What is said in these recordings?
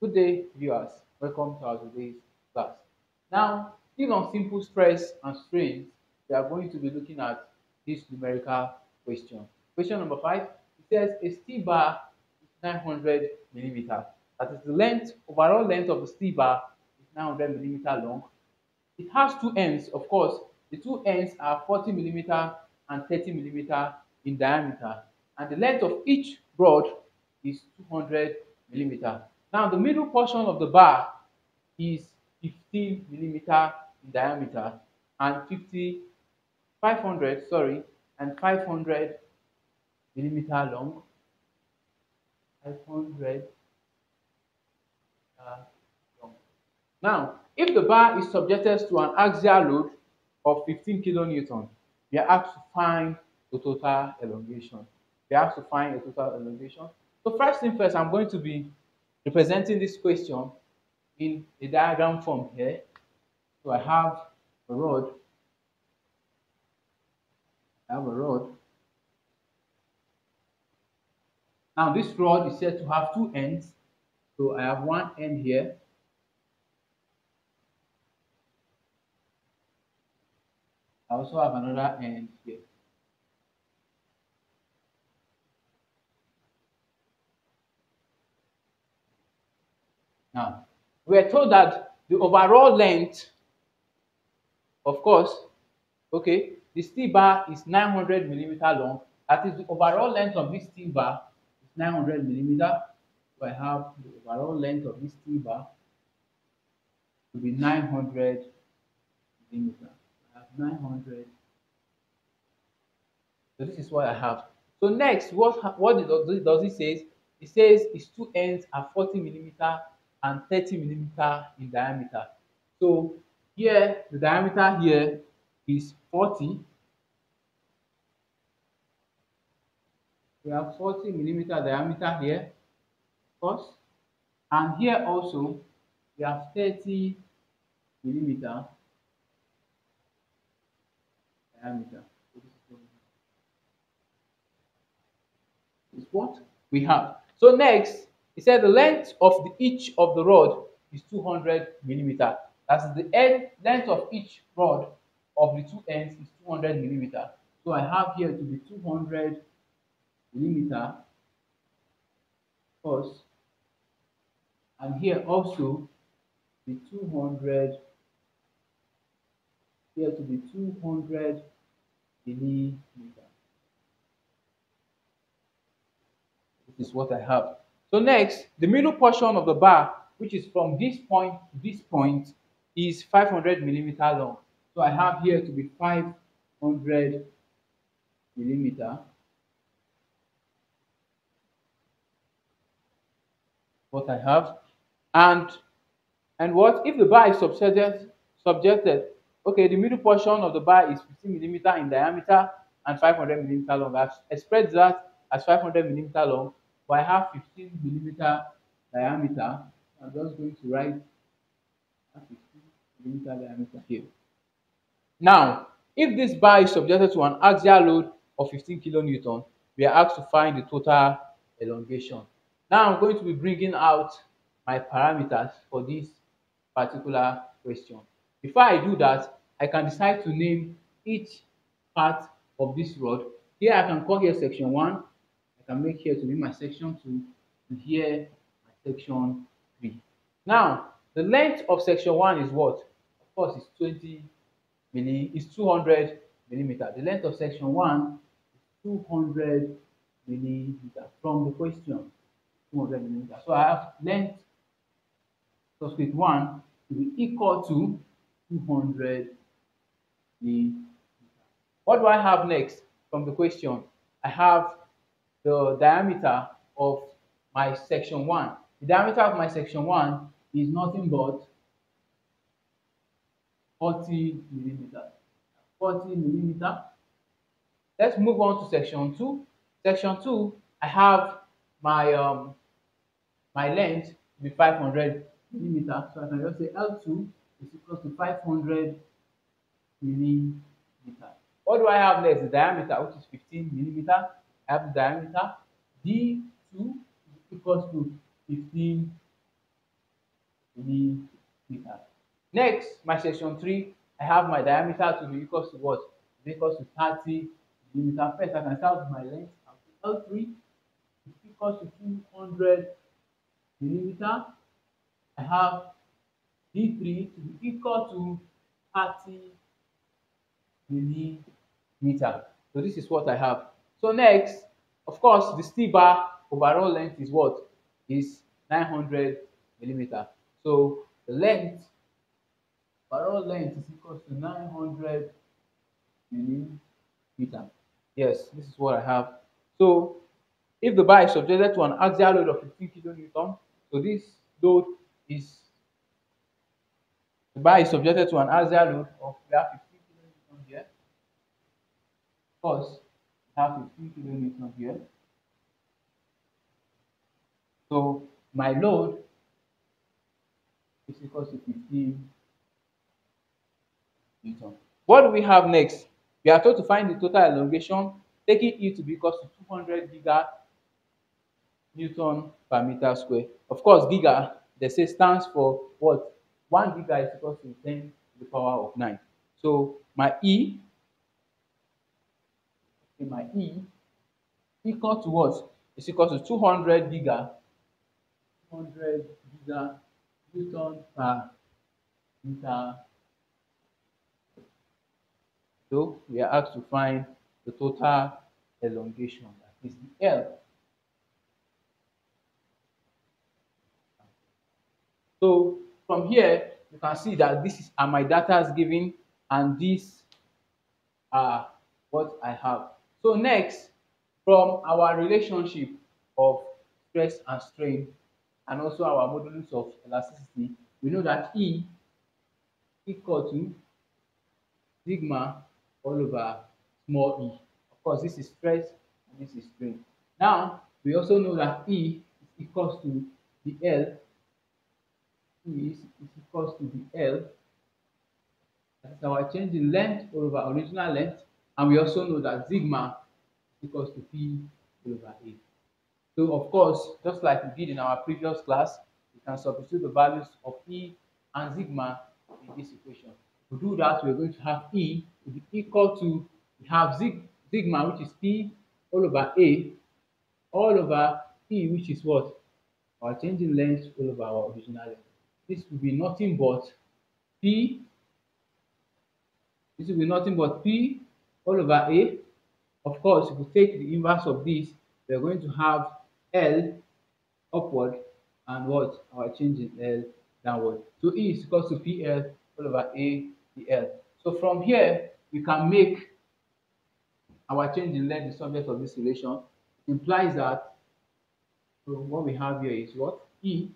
Good day, viewers. Welcome to our today's class. Now, still on simple stress and strains, we are going to be looking at this numerical question. Question number five, it says a steel bar is 900 millimeter. That is the length, overall length of the steel bar is 900 millimeter long. It has two ends, of course. The two ends are 40 millimeter and 30 millimeter in diameter. And the length of each rod is 200 millimeter. Now, the middle portion of the bar is 15 millimeter in diameter and 50, 500, sorry, and 500 millimeter long. 500 uh, long. Now, if the bar is subjected to an axial load of 15 kilonewton, we are asked to find the total elongation. We have to find the total elongation. So first thing first, I'm going to be representing this question in a diagram form here. So I have a rod. I have a rod. Now this rod is said to have two ends. So I have one end here. I also have another end here. Now, we are told that the overall length, of course, okay, the steel bar is 900 millimeter long. That is the overall length of this steel bar is 900 millimeter. So I have the overall length of this steel bar to be 900 millimeter. I have 900. So this is what I have. So next, what what does, does it say? It says its two ends are 40 millimeter and 30 millimeter in diameter. So here, the diameter here is 40. We have 40 millimeter diameter here, of course. And here also, we have 30 millimeter diameter. Is what we have. So next, he said the length of the, each of the rod is 200 millimeter. That's the end length of each rod of the two ends is 200 millimeter. So I have here to be 200 millimeter first, and here also the 200 here to be 200 millimeter. This is what I have. So next, the middle portion of the bar, which is from this point to this point, is 500 millimeter long. So I have here to be 500 millimeter. What I have. And and what if the bar is subjected subjected okay the middle portion of the bar is 15 millimeter in diameter and 500 millimeter long i've expressed that as 500 millimeter long but I have 15 millimeter diameter. I'm just going to write 15 millimeter diameter here. Now, if this bar is subjected to an axial load of 15 kilonewton, we are asked to find the total elongation. Now I'm going to be bringing out my parameters for this particular question. Before I do that, I can decide to name each part of this rod. Here I can call here section 1, can make here to be my section 2 and here my section 3. Now, the length of section 1 is what? Of course, it's 20 milli, it's 200 millimeter. The length of section 1 is 200 millimeter from the question. 200 millimeter. So I have length subscript 1 to be equal to 200 millimeter. What do I have next from the question? I have the diameter of my section 1. The diameter of my section 1 is nothing but 40 millimeter. 40 millimeter. Let's move on to section 2. Section 2, I have my um, my length to be 500 millimeter. So I can just say L2 is equal to 500 millimeter. What do I have next? The diameter, which is 15 millimeter have diameter d2 is equals to 15 millimeter. Next, my section 3, I have my diameter to be equal to what? Be equal to 30 millimeter. First, I can start with my length. L3 is equal to 200 millimeter. I have D3 to be equal to 30 millimeter. So this is what I have. So next, of course, the steel bar overall length is what? Is 900 millimeter. So the length, overall length is equal to 900 millimeter. Yes, this is what I have. So if the bar is subjected to an axial load of 15 kilonewton, so this load is the bar is subjected to an axial load of we have 15 kilonewton here. Of course, we have 15 kilonewton here. So my load is equal to 15 newton. What do we have next? We are told to find the total elongation, taking E to be equal to 200 giga Newton per meter square. Of course, giga, they say stands for what? 1 giga is equal to 10 to the power of 9. So my E, okay, my E equal to what? It's equal to 200 giga 100 giga Newton per meter. So we are asked to find the total elongation, that is the L. So from here, you can see that this is my data is given and these are what I have. So next, from our relationship of stress and strain, and also our modulus of elasticity, we know that E equal to sigma all over small e. Of course, this is stress and this is strain. Now, we also know that E is equals to the L. E is, is equals to the L. That's our change in length over original length. And we also know that sigma equals to P over A. So of course, just like we did in our previous class, we can substitute the values of E and sigma in this equation. To do that, we're going to have E to be equal to, we have sigma, which is P all over A, all over E, which is what? Our change in length all over our original length. This will be nothing but P, this will be nothing but P all over A. Of course, if we take the inverse of this, we're going to have L upward and what? Our change in L downward. So E is equal to PL all over A PL. So from here, we can make our change in length the subject of this relation. It implies that so what we have here is what? E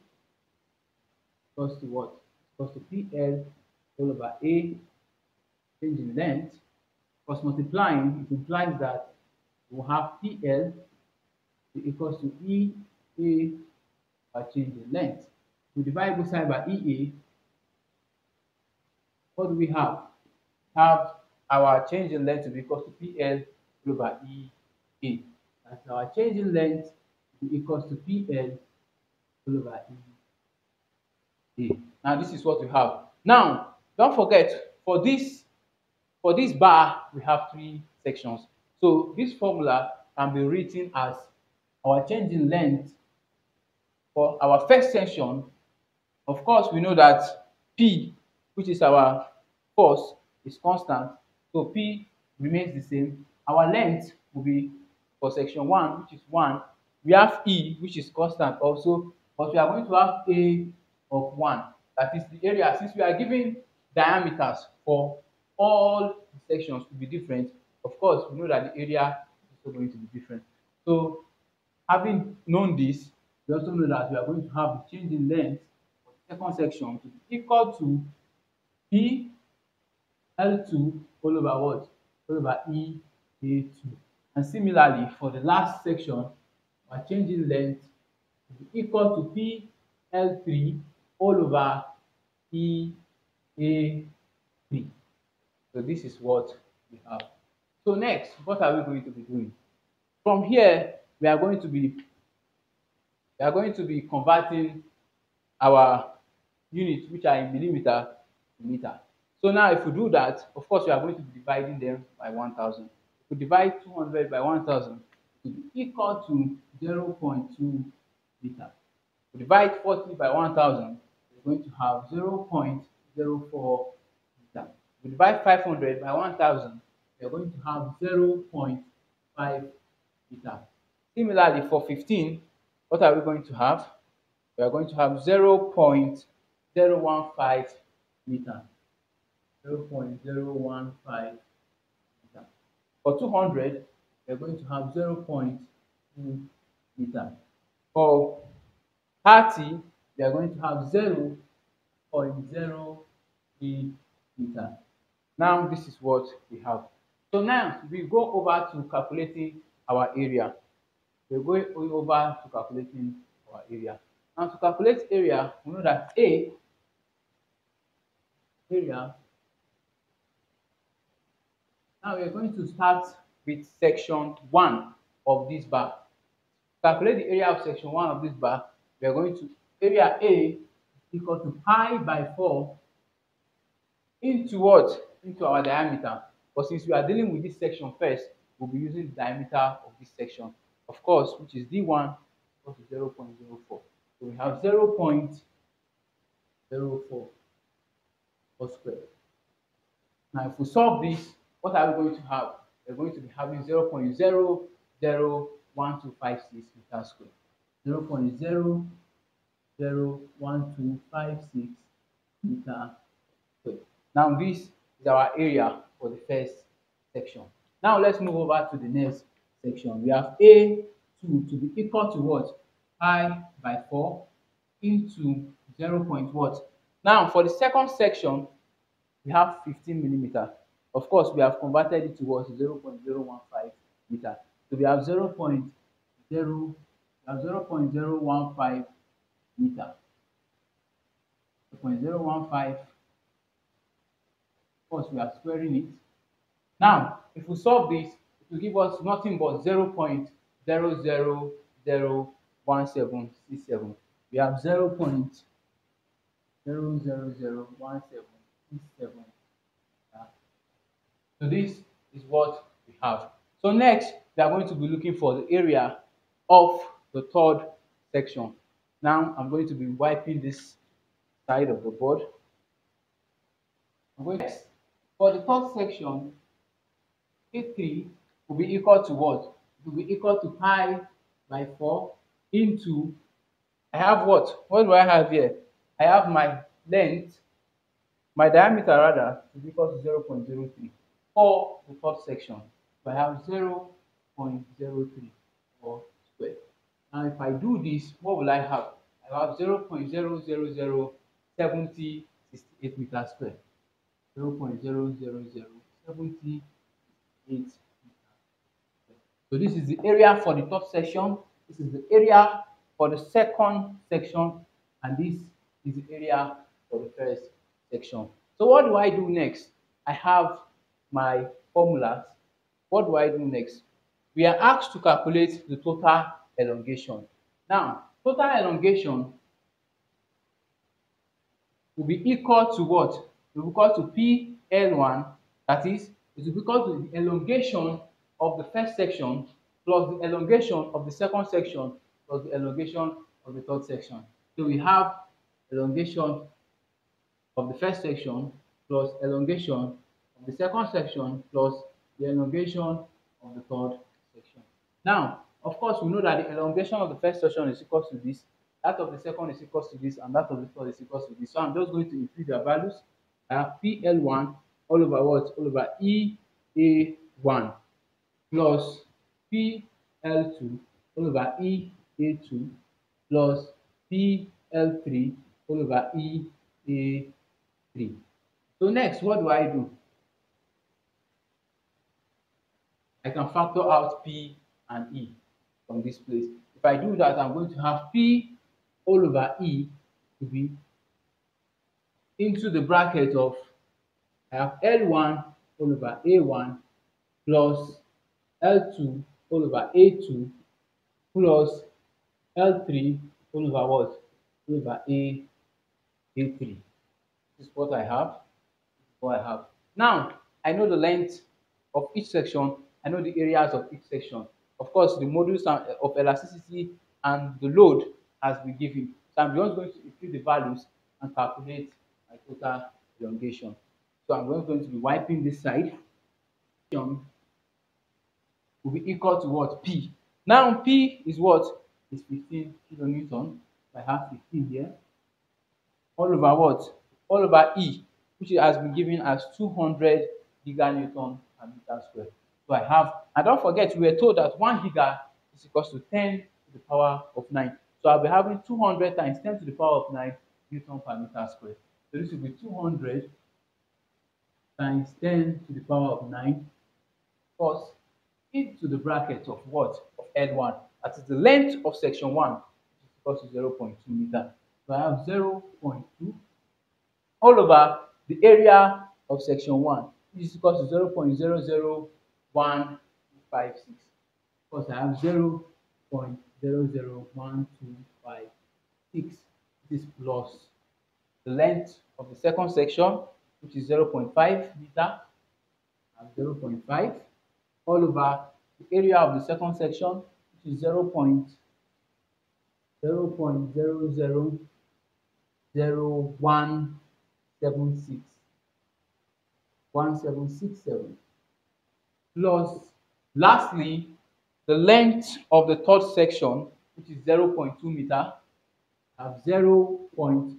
equals to what? Equals to PL all over A change in length. Because multiplying, it implies that we'll have PL equals to EA by change in length. We divide both sides by EA. What do we have? Have our change in length to be equal to PL over EA. That's our change in length equals to PL over EA. Now this is what we have. Now, don't forget, for this, for this bar, we have three sections. So this formula can be written as our change in length for our first section, of course, we know that P, which is our force, is constant. So P remains the same. Our length will be for section 1, which is 1. We have E, which is constant also, but we are going to have A of 1. That is the area, since we are giving diameters for all the sections to be different, of course, we know that the area is also going to be different. So Having known this, we also know that we are going to have the change in length for the second section to be equal to P L2 all over what? All over E A2. And similarly, for the last section, our change in length will be equal to P L3 all over E A3. So this is what we have. So next, what are we going to be doing? From here, we are going to be we are going to be converting our units which are in millimeter to meter. So now if we do that, of course we are going to be dividing them by 1000. If we divide 200 by 1000, it will be equal to 0 0.2 meter. If we divide 40 by 1000, we're going to have 0 0.04 we divide 500 by 1000, we're going to have 0 0.5 meter. Similarly, for 15, what are we going to have? We are going to have 0 0.015 meter. 0 0.015 meter. For 200, we are going to have 0 0.2 meter. For 30, we are going to have 0 0.03 meter. Now, this is what we have. So now, we go over to calculating our area. We're going over to calculating our area. Now, to calculate area, we know that A, area Now we are going to start with section 1 of this bar. Calculate the area of section 1 of this bar. We are going to area A equal to pi by 4 into what? Into our diameter. But since we are dealing with this section first, we'll be using the diameter of this section. Of course, which is D1 equal to 0 0.04. So we have 0 0.04 square. Now if we solve this, what are we going to have? We're going to be having 0 0.001256 meters square. 0 0.001256 meter square. Now this is our area for the first section. Now let's move over to the next section. We have A2 to be equal to what? Pi by 4 into 0 point what? Now for the second section, we have 15 millimeter. Of course, we have converted it towards 0.015 meter. So we have 0 0.0, we have 0.015 meter. 0.015. Course, we are squaring it. Now, if we solve this, it will give us nothing but 0 0.0001767. We have 0 0.0001767 so this is what we have. So next, we are going to be looking for the area of the third section. Now I'm going to be wiping this side of the board. I'm going to, for the third section, A3 will be equal to what? It will be equal to pi by 4 into, I have what? What do I have here? I have my length, my diameter rather, is equal to 0 0.03 for the first section. So I have 0 0.034 squared. Now if I do this, what will I have? I have 0 0.0007068 meters squared. 0 0.00078 meters. So this is the area for the top section. This is the area for the second section. And this is the area for the first section. So what do I do next? I have my formulas, what do I do next? We are asked to calculate the total elongation. Now, total elongation will be equal to what? Will be equal to PL1, that is, it will be equal to the elongation of the first section plus the elongation of the second section plus the elongation of the third section. So we have elongation of the first section plus elongation the second section plus the elongation of the third section. Now, of course, we know that the elongation of the first section is equal to this, that of the second is equal to this, and that of the third is equal to this. So I'm just going to include their values. Uh, have PL1 all over what? All over EA1 plus PL2 all over EA2 plus PL3 all over EA3. So next, what do I do? I can factor out P and E from this place. If I do that, I'm going to have P all over E to be into the bracket of I have L1 all over A1 plus L2 all over A2 plus L3 all over what? All over A3. A3. This is what I have. What I have. Now, I know the length of each section. I know the areas of each section. Of course, the modulus eh, of elasticity and the load has been given. So I'm just going to include the values and calculate total elongation. So I'm going to be wiping this side. Will be equal to what? P. Now P is what? Is 15 kilonewton. I have 15 here. All over what? All over E, which has been given as 200 giganewton per meter square. So I have, and don't forget, we were told that 1 giga is equal to 10 to the power of 9. So I'll be having 200 times 10 to the power of 9 newton per meter square. So this will be 200 times 10 to the power of 9 plus into the bracket of what? Of L1. That is the length of section 1, which is equal to 0.2 meter. So I have 0.2 all over the area of section 1, which is equal to 0.00156. Because I have 0.001256. This is plus the length of the second section, which is 0.5 meter, and 0.5 all over the area of the second section, which is 0. 0.000176 1767 plus lastly the length of the third section which is 0.2 meter have 0.2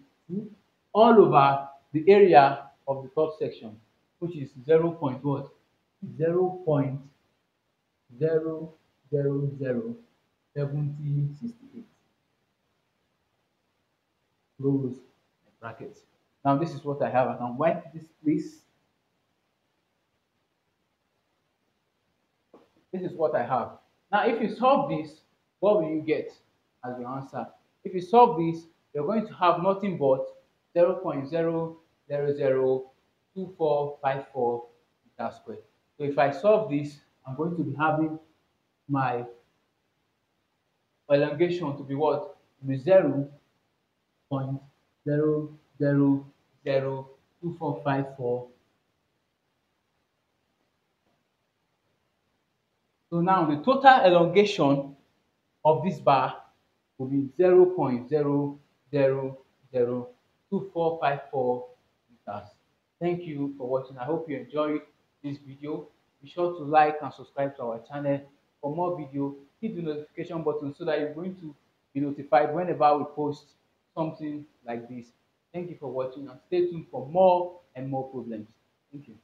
all over the area of the top section which is 0. Point what 0 0.000 7068 close brackets. Now this is what I have. I can wipe this please. This is what I have. Now if you solve this, what will you get as your answer? If you solve this, you're going to have nothing but 0 0.0002454 meter squared. So if I solve this, I'm going to be having my elongation to be what? To be 0 0.0002454. So now the total elongation of this bar will be 0.0002454 meters. Thank you for watching. I hope you enjoyed this video. Be sure to like and subscribe to our channel for more video. Hit the notification button so that you're going to be notified whenever we post something like this. Thank you for watching and stay tuned for more and more problems. Thank you.